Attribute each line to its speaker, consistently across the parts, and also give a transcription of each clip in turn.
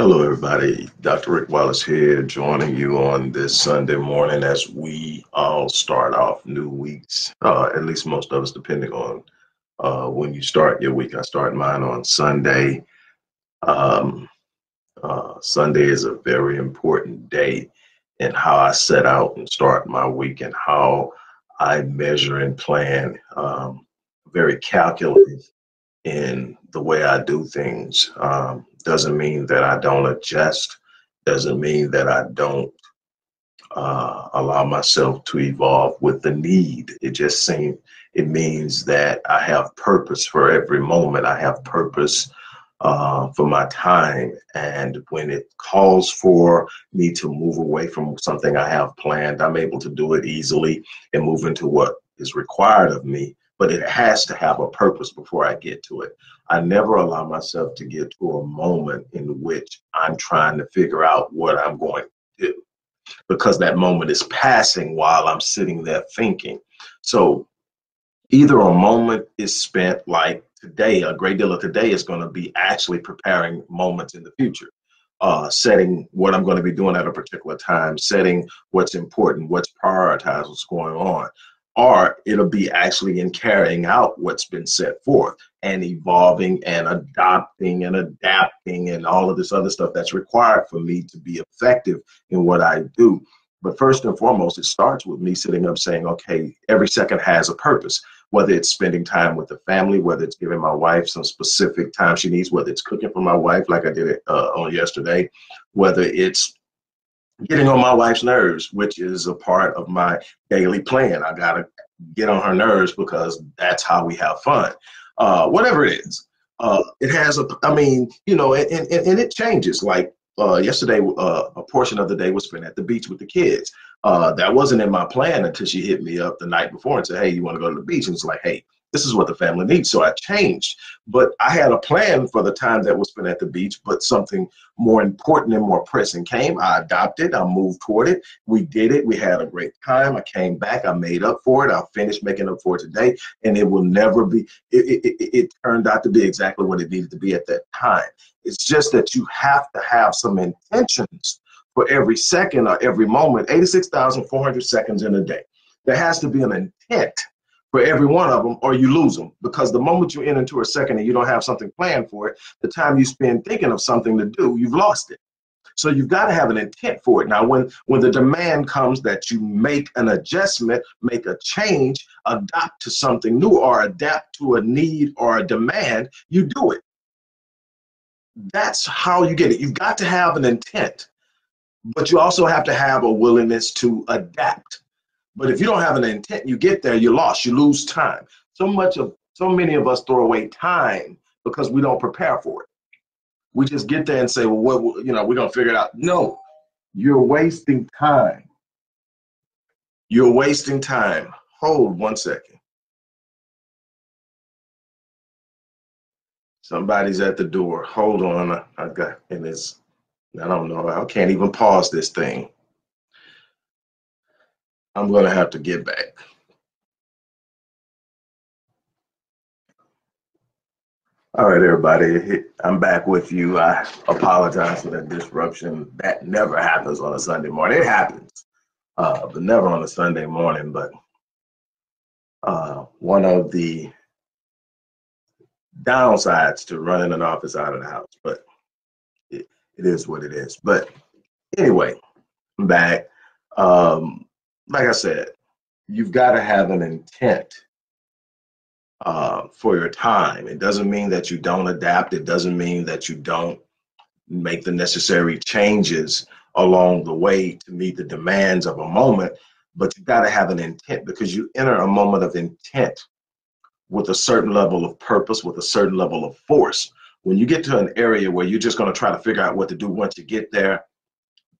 Speaker 1: Hello, everybody. Dr. Rick Wallace here, joining you on this Sunday morning as we all start off new weeks. Uh, at least most of us, depending on uh, when you start your week. I start mine on Sunday. Um, uh, Sunday is a very important day in how I set out and start my week and how I measure and plan. Um, very calculated in the way I do things. Um, doesn't mean that I don't adjust. Doesn't mean that I don't uh, allow myself to evolve with the need. It just seems it means that I have purpose for every moment. I have purpose uh, for my time, and when it calls for me to move away from something I have planned, I'm able to do it easily and move into what is required of me but it has to have a purpose before I get to it. I never allow myself to get to a moment in which I'm trying to figure out what I'm going to do because that moment is passing while I'm sitting there thinking. So either a moment is spent like today, a great deal of today is going to be actually preparing moments in the future. Uh, setting what I'm going to be doing at a particular time, setting what's important, what's prioritized, what's going on or it'll be actually in carrying out what's been set forth and evolving and adopting and adapting and all of this other stuff that's required for me to be effective in what I do. But first and foremost, it starts with me sitting up saying, okay, every second has a purpose, whether it's spending time with the family, whether it's giving my wife some specific time she needs, whether it's cooking for my wife, like I did it uh, on yesterday, whether it's getting on my wife's nerves, which is a part of my daily plan. I gotta get on her nerves because that's how we have fun. Uh, whatever it is, uh, it has a. I mean, you know, and, and, and it changes. Like uh, yesterday, uh, a portion of the day was spent at the beach with the kids. Uh, that wasn't in my plan until she hit me up the night before and said, "Hey, you want to go to the beach?" And it's like, "Hey, this is what the family needs. So I changed. But I had a plan for the time that was spent at the beach, but something more important and more pressing came. I adopted, I moved toward it. We did it. We had a great time. I came back, I made up for it. I finished making up for it today. And it will never be, it, it, it, it turned out to be exactly what it needed to be at that time. It's just that you have to have some intentions for every second or every moment, 86,400 seconds in a day. There has to be an intent for every one of them or you lose them because the moment you enter into a second and you don't have something planned for it the time you spend thinking of something to do you've lost it. So you've got to have an intent for it. Now when when the demand comes that you make an adjustment make a change adapt to something new or adapt to a need or a demand you do it. That's how you get it. You've got to have an intent but you also have to have a willingness to adapt but if you don't have an intent, you get there, you're lost. You lose time. So much of so many of us throw away time because we don't prepare for it. We just get there and say, well, what you know, we're gonna figure it out. No, you're wasting time. You're wasting time. Hold one second. Somebody's at the door. Hold on. I, got and it's I don't know. I can't even pause this thing. I'm going to have to get back. All right, everybody, I'm back with you. I apologize for that disruption. That never happens on a Sunday morning. It happens, uh, but never on a Sunday morning. But uh, one of the downsides to running an office out of the house, but it, it is what it is. But anyway, I'm back. Um, like I said, you've got to have an intent uh, for your time. It doesn't mean that you don't adapt. It doesn't mean that you don't make the necessary changes along the way to meet the demands of a moment. But you've got to have an intent because you enter a moment of intent with a certain level of purpose, with a certain level of force. When you get to an area where you're just going to try to figure out what to do once you get there,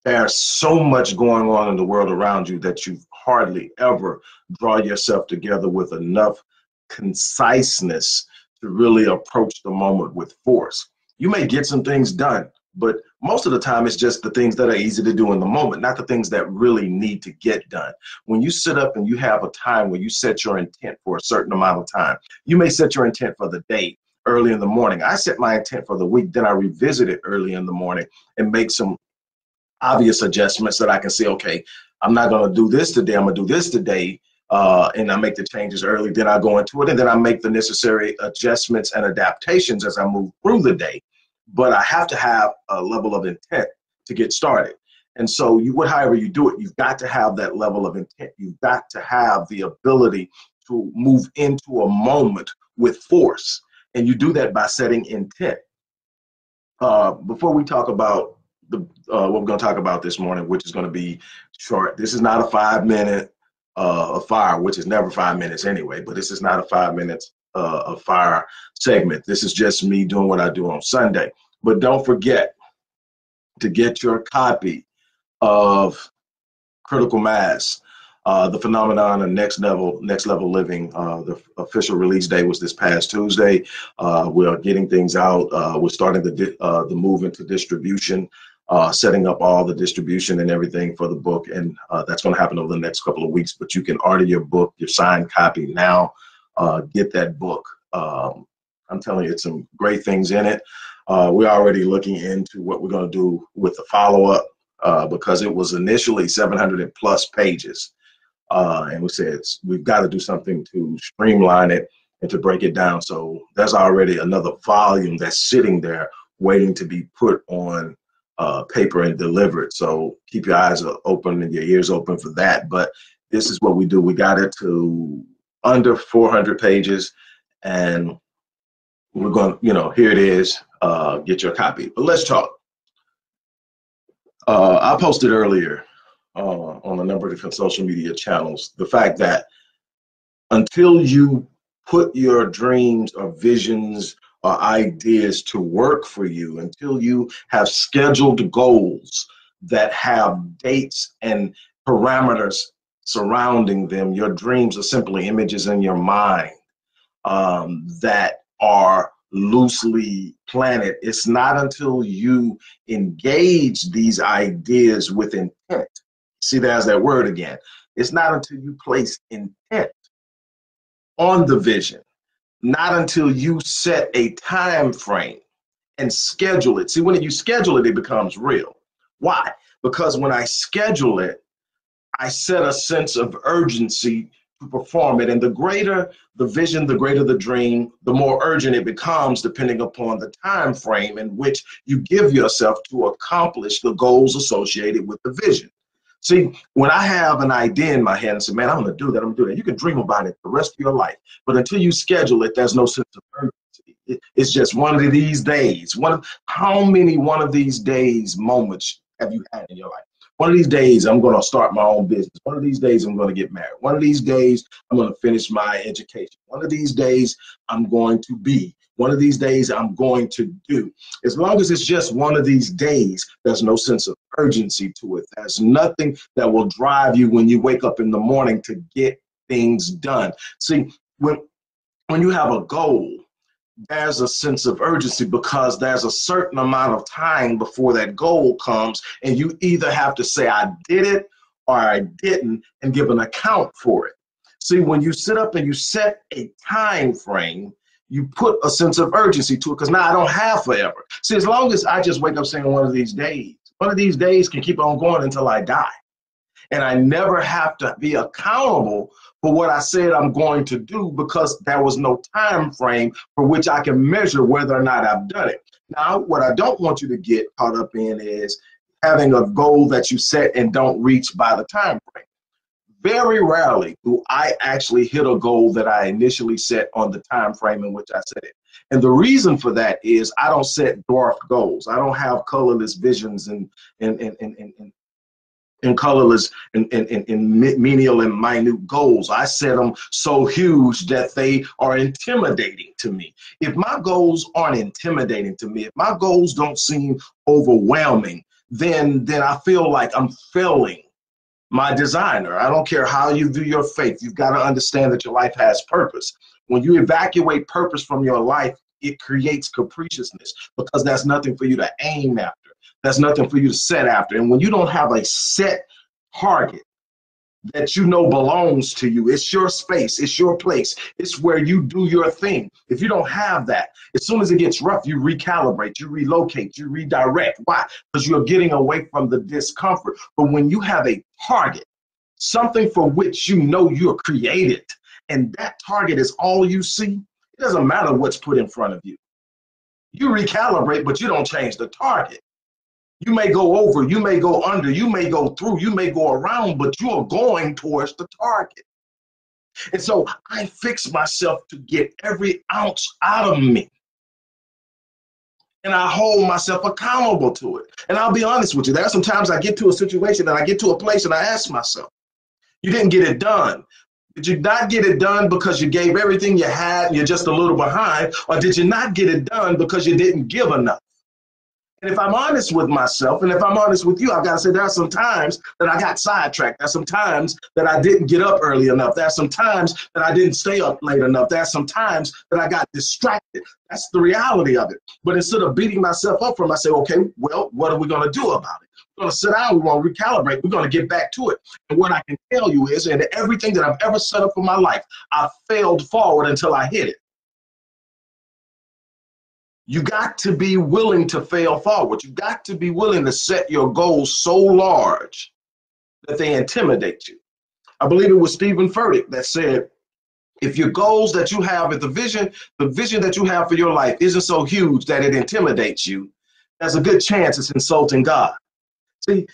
Speaker 1: there's so much going on in the world around you that you hardly ever draw yourself together with enough conciseness to really approach the moment with force. You may get some things done, but most of the time it's just the things that are easy to do in the moment, not the things that really need to get done. When you sit up and you have a time where you set your intent for a certain amount of time, you may set your intent for the day, early in the morning. I set my intent for the week, then I revisit it early in the morning and make some obvious adjustments that I can say, okay, I'm not going to do this today. I'm going to do this today. Uh, and I make the changes early. Then I go into it, and then I make the necessary adjustments and adaptations as I move through the day. But I have to have a level of intent to get started. And so, you would, however you do it, you've got to have that level of intent. You've got to have the ability to move into a moment with force, and you do that by setting intent. Uh, before we talk about the uh, what we're going to talk about this morning, which is going to be short. This is not a five minute uh, fire, which is never five minutes anyway. But this is not a five minutes uh, of fire segment. This is just me doing what I do on Sunday. But don't forget to get your copy of Critical Mass. Uh, the phenomenon of next level, next level living. Uh, the official release day was this past Tuesday. Uh, we are getting things out. Uh, we're starting the di- uh, the move into distribution uh, setting up all the distribution and everything for the book. And uh, that's going to happen over the next couple of weeks. But you can order your book, your signed copy now. Uh, get that book. Um, I'm telling you, it's some great things in it. Uh, we're already looking into what we're going to do with the follow up uh, because it was initially 700 plus pages. Uh, and we said we've got to do something to streamline it and to break it down. So there's already another volume that's sitting there waiting to be put on uh, paper and delivered. So keep your eyes open and your ears open for that. But this is what we do. We got it to under 400 pages, and we're going. You know, here it is. Uh, get your copy. But let's talk. Uh, I posted earlier uh, on a number of different social media channels the fact that until you put your dreams or visions or ideas to work for you until you have scheduled goals that have dates and parameters surrounding them. Your dreams are simply images in your mind um, that are loosely planted. It's not until you engage these ideas with intent. See, there's that word again. It's not until you place intent on the vision not until you set a time frame and schedule it. See, when you schedule it, it becomes real. Why? Because when I schedule it, I set a sense of urgency to perform it. And the greater the vision, the greater the dream, the more urgent it becomes, depending upon the time frame in which you give yourself to accomplish the goals associated with the vision. See, when I have an idea in my head and say, man, I'm going to do that, I'm going to do that, you can dream about it the rest of your life. But until you schedule it, there's no sense of urgency. It's just one of these days. One of, how many one of these days moments have you had in your life? One of these days, I'm going to start my own business. One of these days, I'm going to get married. One of these days, I'm going to finish my education. One of these days, I'm going to be. One of these days, I'm going to do. As long as it's just one of these days, there's no sense of urgency to it. There's nothing that will drive you when you wake up in the morning to get things done. See, when when you have a goal, there's a sense of urgency because there's a certain amount of time before that goal comes, and you either have to say, I did it or I didn't, and give an account for it. See, when you sit up and you set a time frame, you put a sense of urgency to it because now I don't have forever. See, as long as I just wake up saying one of these days, one of these days can keep on going until I die. And I never have to be accountable for what I said I'm going to do because there was no time frame for which I can measure whether or not I've done it. Now, what I don't want you to get caught up in is having a goal that you set and don't reach by the time frame. Very rarely do I actually hit a goal that I initially set on the time frame in which I set it. And the reason for that is I don't set dwarf goals. I don't have colorless visions and and and and, and, and colorless and, and, and, and menial and minute goals. I set them so huge that they are intimidating to me. If my goals aren't intimidating to me, if my goals don't seem overwhelming, then then I feel like I'm failing my designer. I don't care how you view your faith. You've got to understand that your life has purpose. When you evacuate purpose from your life, it creates capriciousness because that's nothing for you to aim after. That's nothing for you to set after. And when you don't have a set target, that you know belongs to you. It's your space, it's your place, it's where you do your thing. If you don't have that, as soon as it gets rough, you recalibrate, you relocate, you redirect. Why? Because you're getting away from the discomfort. But when you have a target, something for which you know you're created, and that target is all you see, it doesn't matter what's put in front of you. You recalibrate, but you don't change the target. You may go over, you may go under, you may go through, you may go around, but you are going towards the target. And so I fix myself to get every ounce out of me. And I hold myself accountable to it. And I'll be honest with you, there are some times I get to a situation and I get to a place and I ask myself, you didn't get it done. Did you not get it done because you gave everything you had and you're just a little behind? Or did you not get it done because you didn't give enough? And if I'm honest with myself, and if I'm honest with you, I've got to say there are some times that I got sidetracked. There's some times that I didn't get up early enough. There's some times that I didn't stay up late enough. There's some times that I got distracted. That's the reality of it. But instead of beating myself up from, it, I say, okay, well, what are we going to do about it? We're going to sit down. We're going to recalibrate. We're going to get back to it. And what I can tell you is, in everything that I've ever set up for my life, I failed forward until I hit it. You got to be willing to fail forward. You got to be willing to set your goals so large that they intimidate you. I believe it was Steven Furtick that said, if your goals that you have, if the vision, the vision that you have for your life isn't so huge that it intimidates you, there's a good chance it's insulting God. See,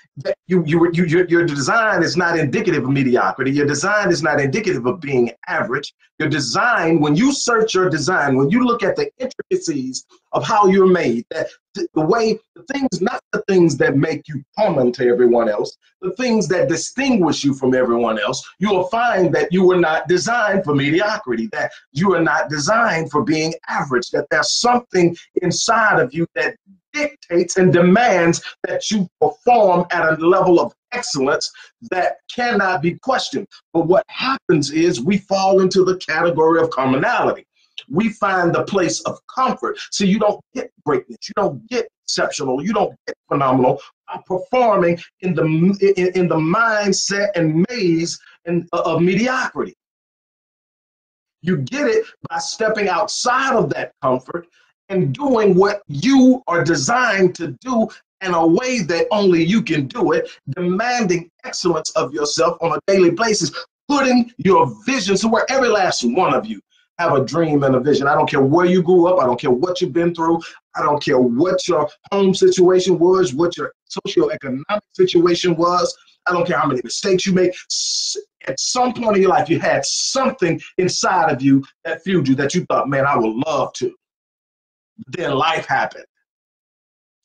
Speaker 1: you, you, you, your, your design is not indicative of mediocrity. Your design is not indicative of being average. Your design, when you search your design, when you look at the intricacies of how you're made, that the way, the things, not the things that make you common to everyone else, the things that distinguish you from everyone else, you will find that you were not designed for mediocrity, that you are not designed for being average, that there's something inside of you that dictates and demands that you perform at a level of excellence that cannot be questioned. But what happens is we fall into the category of commonality. We find the place of comfort. So you don't get greatness, you don't get exceptional, you don't get phenomenal by performing in the in, in the mindset and maze in, uh, of mediocrity. You get it by stepping outside of that comfort and doing what you are designed to do in a way that only you can do it, demanding excellence of yourself on a daily basis, putting your vision to where every last one of you have a dream and a vision. I don't care where you grew up. I don't care what you've been through. I don't care what your home situation was, what your socioeconomic situation was. I don't care how many mistakes you make. At some point in your life, you had something inside of you that fueled you that you thought, man, I would love to then life happened.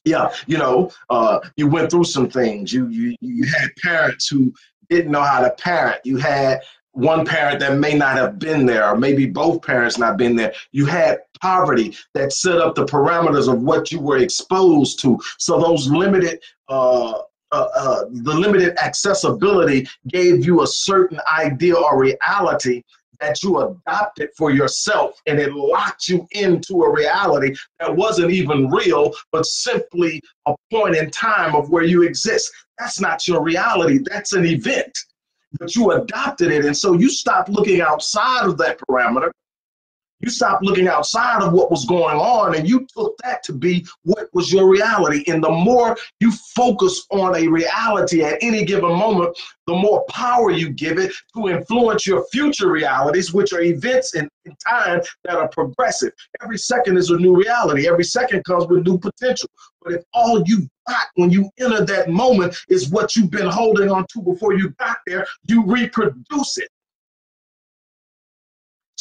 Speaker 1: Yeah, you know, uh, you went through some things. You you you had parents who didn't know how to parent. You had one parent that may not have been there, or maybe both parents not been there. You had poverty that set up the parameters of what you were exposed to. So those limited uh, uh, uh, the limited accessibility gave you a certain idea or reality that you adopted for yourself and it locked you into a reality that wasn't even real, but simply a point in time of where you exist. That's not your reality, that's an event. But you adopted it. And so you stopped looking outside of that parameter you stopped looking outside of what was going on and you took that to be what was your reality. And the more you focus on a reality at any given moment, the more power you give it to influence your future realities, which are events in, in time that are progressive. Every second is a new reality, every second comes with new potential. But if all you got when you enter that moment is what you've been holding on to before you got there, you reproduce it.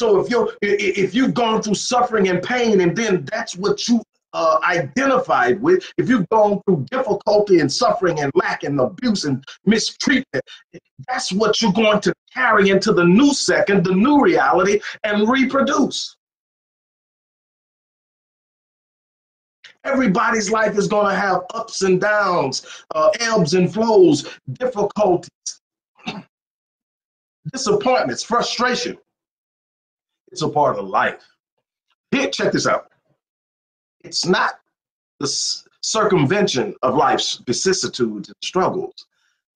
Speaker 1: So if you're if you've gone through suffering and pain, and then that's what you uh, identified with, if you've gone through difficulty and suffering and lack and abuse and mistreatment, that's what you're going to carry into the new second, the new reality, and reproduce. Everybody's life is going to have ups and downs, uh, ebbs and flows, difficulties, disappointments, frustration. It's a part of life. Here, check this out. It's not the circumvention of life's vicissitudes and struggles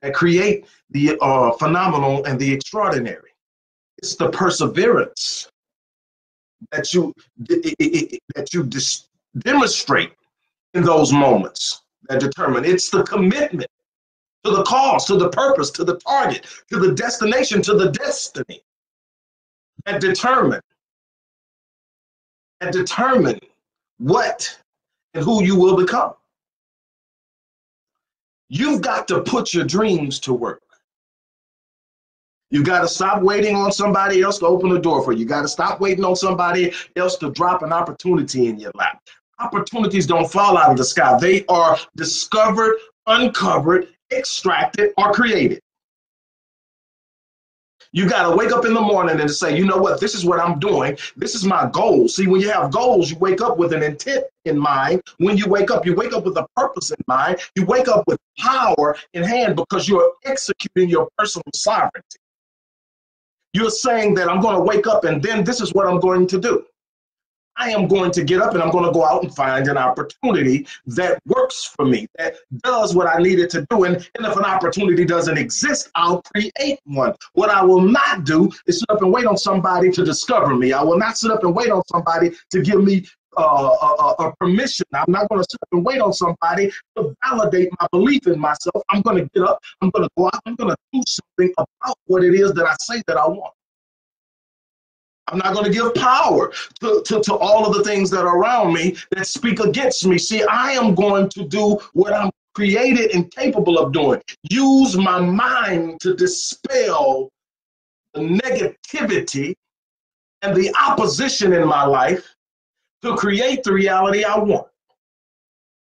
Speaker 1: that create the uh, phenomenal and the extraordinary. It's the perseverance that you that you dis- demonstrate in those moments that determine. It's the commitment to the cause, to the purpose, to the target, to the destination, to the destiny that determine that determine what and who you will become. You've got to put your dreams to work. You got to stop waiting on somebody else to open the door for you. You got to stop waiting on somebody else to drop an opportunity in your lap. Opportunities don't fall out of the sky. They are discovered, uncovered, extracted, or created. You got to wake up in the morning and say, you know what, this is what I'm doing. This is my goal. See, when you have goals, you wake up with an intent in mind. When you wake up, you wake up with a purpose in mind. You wake up with power in hand because you're executing your personal sovereignty. You're saying that I'm going to wake up and then this is what I'm going to do. I am going to get up and I'm going to go out and find an opportunity that works for me, that does what I needed to do. And, and if an opportunity doesn't exist, I'll create one. What I will not do is sit up and wait on somebody to discover me. I will not sit up and wait on somebody to give me uh, a, a, permission. I'm not going to sit up and wait on somebody to validate my belief in myself. I'm going to get up. I'm going to go out. I'm going to do something about what it is that I say that I want. I'm not going to give power to, to, to, all of the things that are around me that speak against me. See, I am going to do what I'm created and capable of doing. Use my mind to dispel the negativity and the opposition in my life to create the reality I want.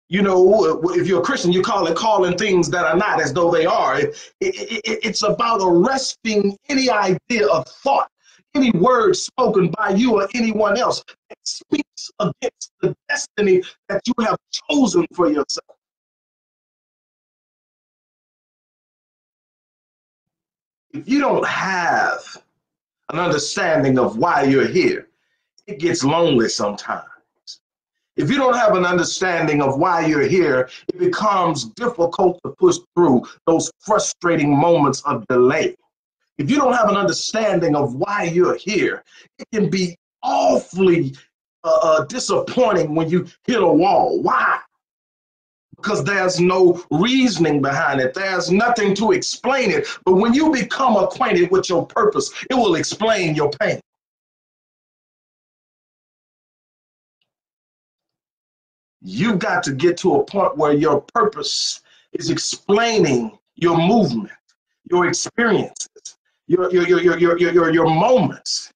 Speaker 1: You know, if you're a Christian, you call it calling things that are not as though they are. It, it, it, it's about arresting any idea of thought any word spoken by you or anyone else that speaks against the destiny that you have chosen for yourself. If you don't have an understanding of why you're here, it gets lonely sometimes. If you don't have an understanding of why you're here, it becomes difficult to push through those frustrating moments of delay if you don't have an understanding of why you're here, it can be awfully uh, uh, disappointing when you hit a wall. Why? Because there's no reasoning behind it. There's nothing to explain it. But when you become acquainted with your purpose, it will explain your pain. You've got to get to a point where your purpose is explaining your movement, your experiences your, your, your, your, your, your, your moments.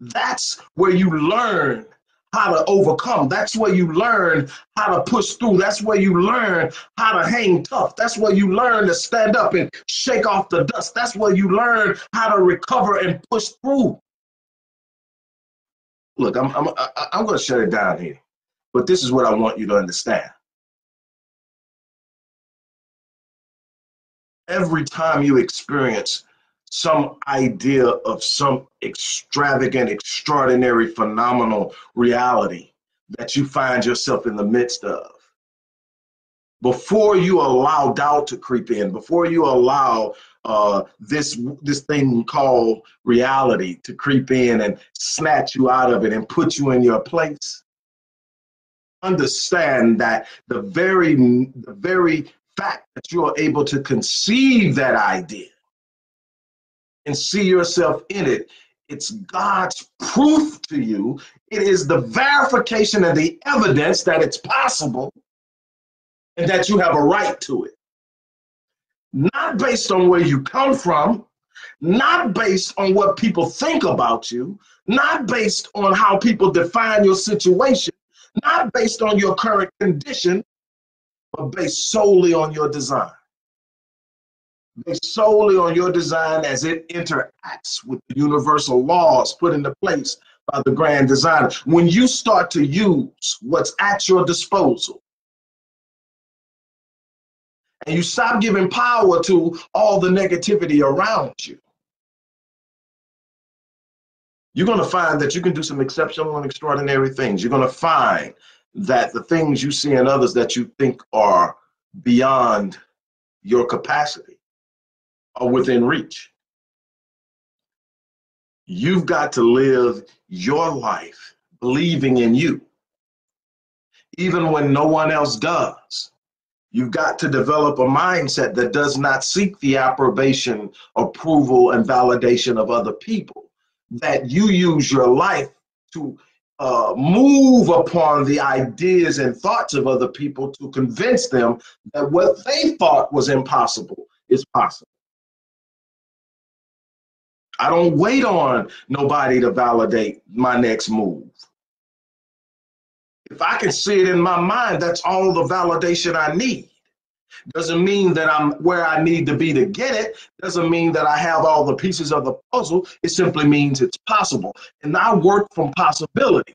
Speaker 1: That's where you learn how to overcome. That's where you learn how to push through. That's where you learn how to hang tough. That's where you learn to stand up and shake off the dust. That's where you learn how to recover and push through. Look, I'm I'm I'm going to shut it down here, but this is what I want you to understand. Every time you experience some idea of some extravagant, extraordinary, phenomenal reality that you find yourself in the midst of. Before you allow doubt to creep in, before you allow uh, this this thing called reality to creep in and snatch you out of it and put you in your place, understand that the very the very fact that you are able to conceive that idea and see yourself in it, it's God's proof to you. It is the verification and the evidence that it's possible and that you have a right to it. Not based on where you come from, not based on what people think about you, not based on how people define your situation, not based on your current condition, but based solely on your design. Based solely on your design as it interacts with the universal laws put into place by the grand designer. When you start to use what's at your disposal, and you stop giving power to all the negativity around you, you're going to find that you can do some exceptional and extraordinary things. You're going to find that the things you see in others that you think are beyond your capacity are within reach. You've got to live your life believing in you, even when no one else does. You've got to develop a mindset that does not seek the approbation, approval, and validation of other people. That you use your life to uh, move upon the ideas and thoughts of other people to convince them that what they thought was impossible is possible. I don't wait on nobody to validate my next move. If I can see it in my mind, that's all the validation I need. Doesn't mean that I'm where I need to be to get it. Doesn't mean that I have all the pieces of the puzzle. It simply means it's possible. And I work from possibility.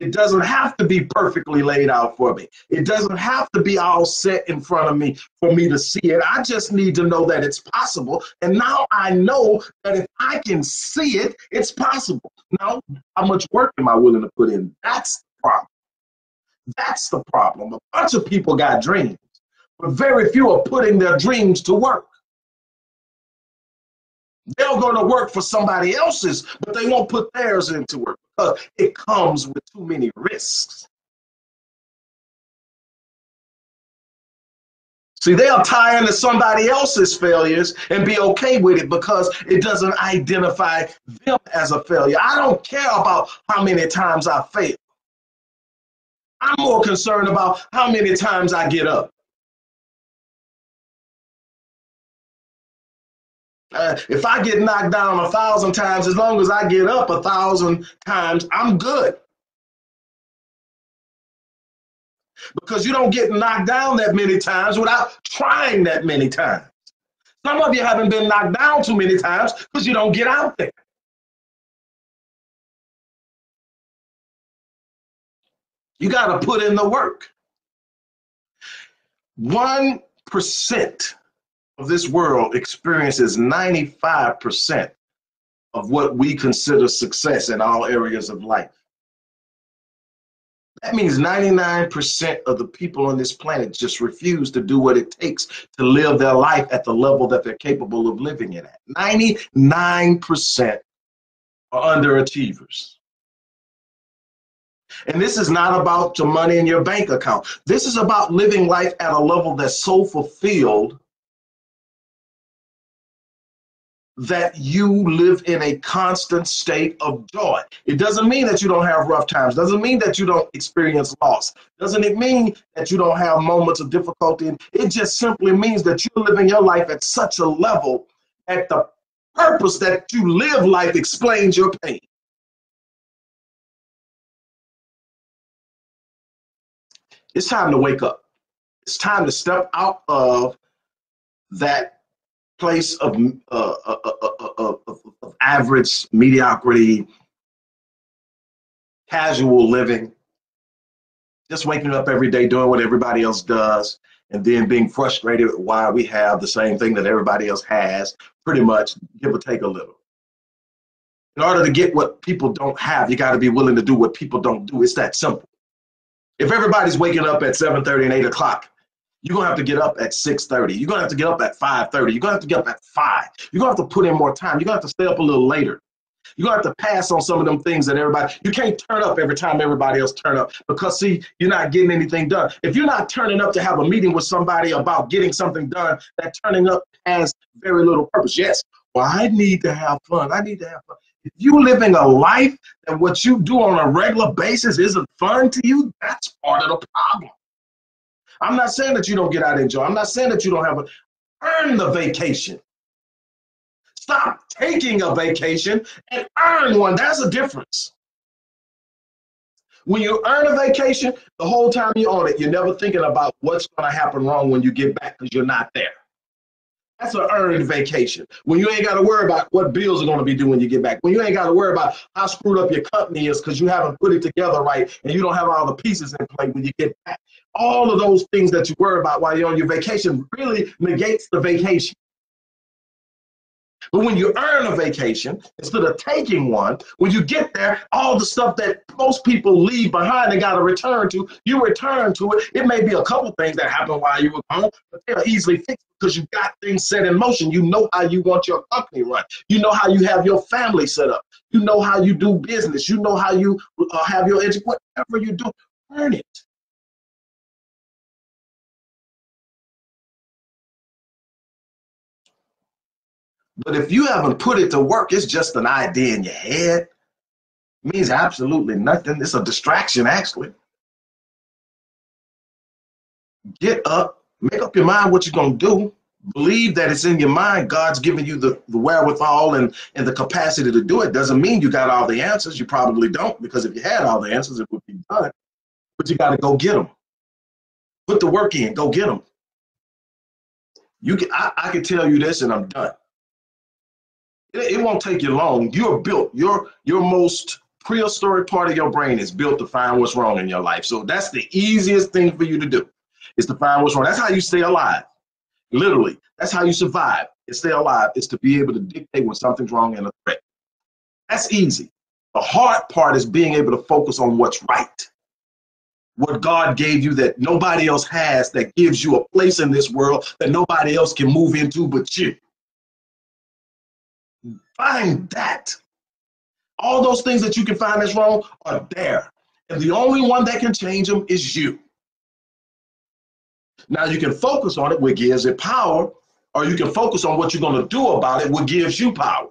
Speaker 1: It doesn't have to be perfectly laid out for me. It doesn't have to be all set in front of me for me to see it. I just need to know that it's possible. And now I know that if I can see it, it's possible. Now, how much work am I willing to put in? That's the problem. That's the problem. A bunch of people got dreams, but very few are putting their dreams to work. They'll go to work for somebody else's, but they won't put theirs into work because it comes with too many risks. See, they'll tie into somebody else's failures and be okay with it because it doesn't identify them as a failure. I don't care about how many times I fail. I'm more concerned about how many times I get up. Uh, if I get knocked down a thousand times, as long as I get up a thousand times, I'm good. Because you don't get knocked down that many times without trying that many times. Some of you haven't been knocked down too many times because you don't get out there. You got to put in the work. 1% of this world experiences 95% of what we consider success in all areas of life. That means 99% of the people on this planet just refuse to do what it takes to live their life at the level that they're capable of living it at. 99% are underachievers. And this is not about the money in your bank account. This is about living life at a level that's so fulfilled that you live in a constant state of joy. It doesn't mean that you don't have rough times. It Doesn't mean that you don't experience loss. Doesn't it mean that you don't have moments of difficulty? It just simply means that you're living your life at such a level at the purpose that you live life explains your pain. It's time to wake up. It's time to step out of that place of, uh, uh, uh, of, of average mediocrity, casual living, just waking up every day doing what everybody else does, and then being frustrated why we have the same thing that everybody else has, pretty much give or take a little. In order to get what people don't have, you got to be willing to do what people don't do. It's that simple. If everybody's waking up at 7:30 and 8 o'clock, you're gonna have to get up at 6:30. You're gonna have to get up at 5:30. You're gonna have to get up at five. You're gonna have to put in more time. You're gonna have to stay up a little later. You're gonna have to pass on some of them things that everybody you can't turn up every time everybody else turn up because see, you're not getting anything done. If you're not turning up to have a meeting with somebody about getting something done, that turning up has very little purpose. Yes, well, I need to have fun. I need to have fun. If you're living a life that what you do on a regular basis isn't fun to you, that's part of the problem. I'm not saying that you don't get out and enjoy. I'm not saying that you don't have a earn the vacation. Stop taking a vacation and earn one. That's a difference. When you earn a vacation, the whole time you're on it, you're never thinking about what's going to happen wrong when you get back because you're not there. That's an earned vacation. When you ain't got to worry about what bills are going to be due when you get back. When you ain't got to worry about how screwed up your company is because you haven't put it together right and you don't have all the pieces in place when you get back. All of those things that you worry about while you're on your vacation really negates the vacation. But when you earn a vacation instead of taking one, when you get there, all the stuff that most people leave behind and got to return to, you return to it. It may be a couple things that happen while you were gone, but they're easily fixed because you got things set in motion. You know how you want your company run. You know how you have your family set up. You know how you do business. You know how you uh, have your education. Whatever you do, earn it. But if you haven't put it to work, it's just an idea in your head. It means absolutely nothing. It's a distraction, actually. Get up, make up your mind what you're going to do. Believe that it's in your mind. God's given you the, the wherewithal and, and the capacity to do it. Doesn't mean you got all the answers. You probably don't, because if you had all the answers, it would be done. But you got to go get them. Put the work in. Go get them. You can. I, I can tell you this, and I'm done it, won't take you long. You're built. Your your most prehistoric part of your brain is built to find what's wrong in your life. So that's the easiest thing for you to do is to find what's wrong. That's how you stay alive. Literally, that's how you survive and stay alive is to be able to dictate when something's wrong and a threat. That's easy. The hard part is being able to focus on what's right. What God gave you that nobody else has, that gives you a place in this world that nobody else can move into but you. Find that. All those things that you can find that's wrong are there. And the only one that can change them is you. Now you can focus on it, what gives it power, or you can focus on what you're going to do about it, what gives you power.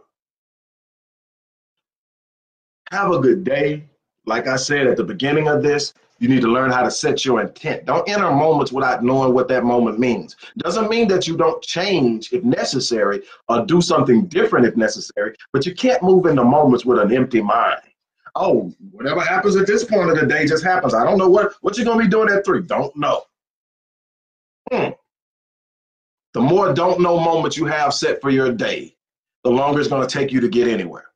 Speaker 1: Have a good day. Like I said at the beginning of this, you need to learn how to set your intent. Don't enter moments without knowing what that moment means. Doesn't mean that you don't change if necessary or do something different if necessary, but you can't move into moments with an empty mind. Oh, whatever happens at this point of the day just happens. I don't know what, what you're going to be doing at three. Don't know. Hmm. The more don't know moments you have set for your day, the longer it's going to take you to get anywhere.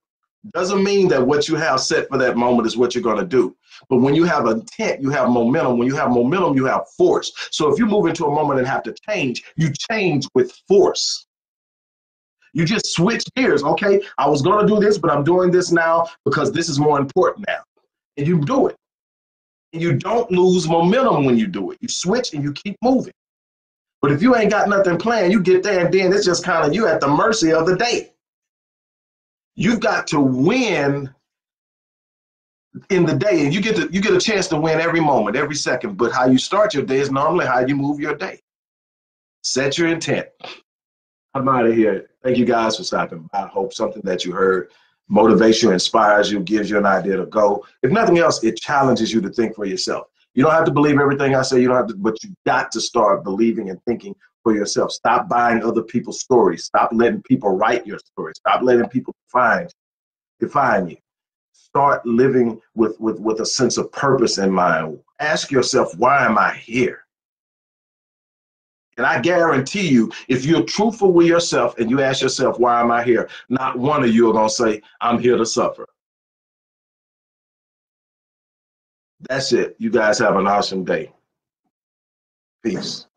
Speaker 1: Doesn't mean that what you have set for that moment is what you're going to do. But when you have intent, you have momentum. When you have momentum, you have force. So if you move into a moment and have to change, you change with force. You just switch gears. Okay, I was going to do this, but I'm doing this now because this is more important now. And you do it. And you don't lose momentum when you do it. You switch and you keep moving. But if you ain't got nothing planned, you get there and then it's just kind of you at the mercy of the day. You've got to win in the day and you get to you get a chance to win every moment every second. But how you start your day is normally how you move your day. Set your intent. I'm out of here. Thank you guys for stopping i hope something that you heard motivates you inspires you gives you an idea to go. If nothing else it challenges you to think for yourself. You don't have to believe everything i say. You don't have to but you got to start believing and thinking for yourself stop buying other people's stories stop letting people write your story stop letting people define define you start living with, with, with a sense of purpose in mind. Ask yourself, why am I here? And I guarantee you, if you're truthful with yourself and you ask yourself, why am I here? Not one of you are going to say, I'm here to suffer. That's it. You guys have an awesome day. Peace.